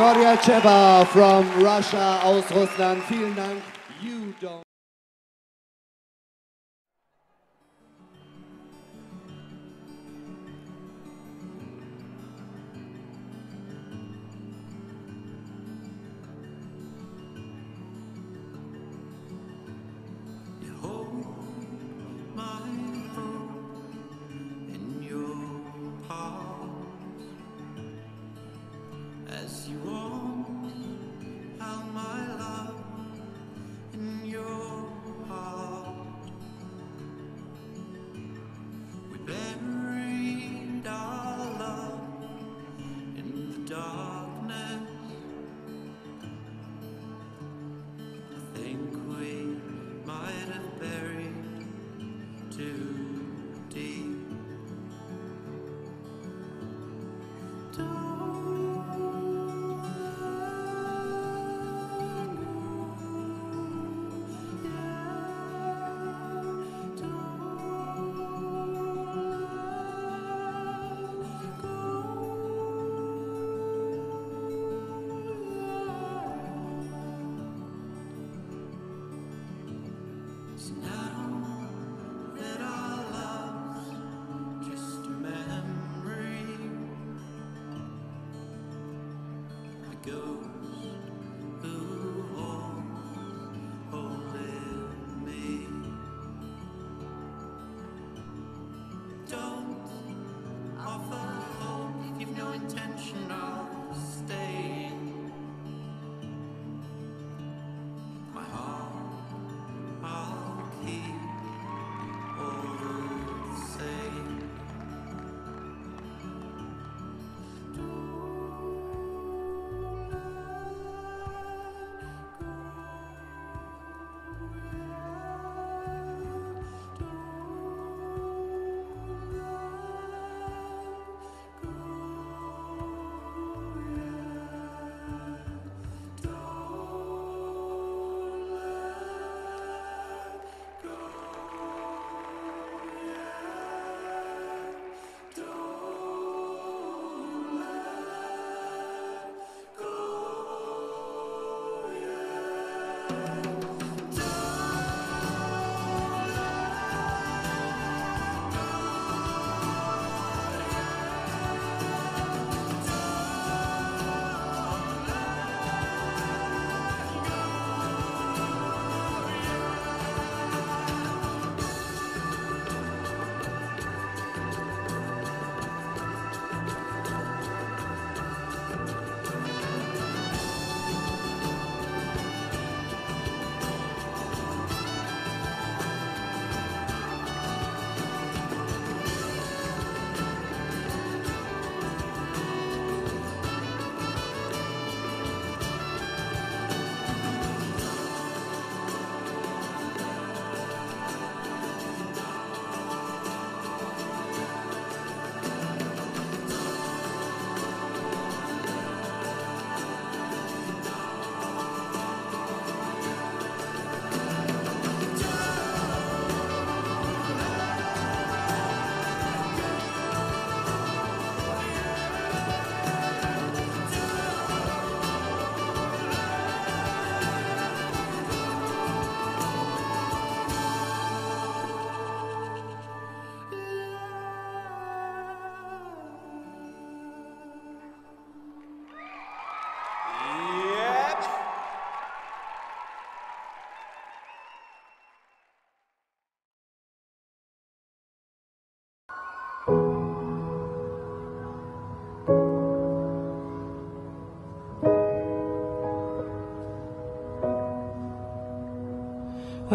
Gorya Cheva from Russia, aus Russland. Vielen Dank. You don't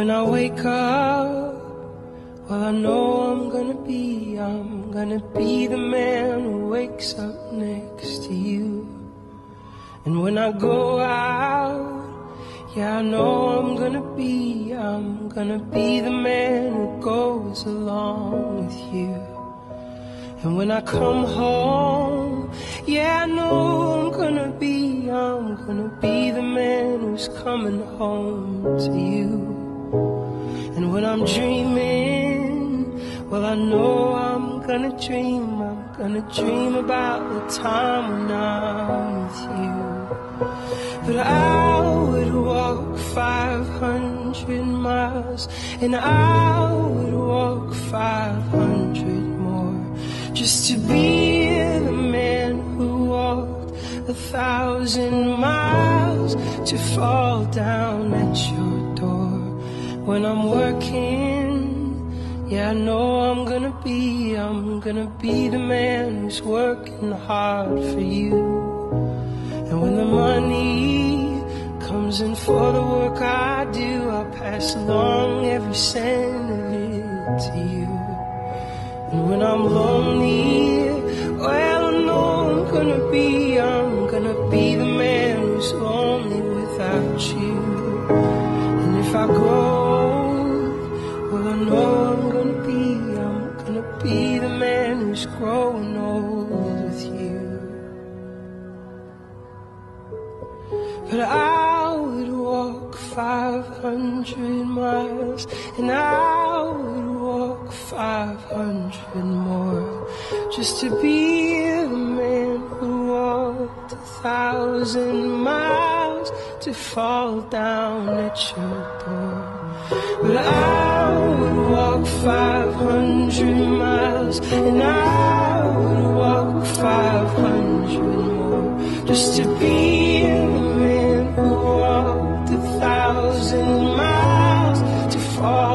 When I wake up, well, I know I'm gonna be, I'm gonna be the man who wakes up next to you. And when I go out, yeah, I know I'm gonna be, I'm gonna be the man who goes along with you. And when I come home, yeah, I know I'm gonna be, I'm gonna be the man who's coming home to you. And when I'm dreaming, well, I know I'm gonna dream, I'm gonna dream about the time when I'm with you. But I would walk 500 miles, and I would walk 500 more, just to be the man who walked a thousand miles to fall down at your door when I'm working. Yeah, I know I'm gonna be, I'm gonna be the man who's working hard for you. And when the money comes in for the work I do, I'll pass along every cent of it to you. And when I'm lonely, well, I know I'm gonna be, who's growing old with you. But I would walk 500 miles, and I would walk 500 more, just to be the man who walked a thousand miles to fall down at your door. But I would walk 500 miles, and I would walk 500 more, just to be the man who walked a thousand miles to fall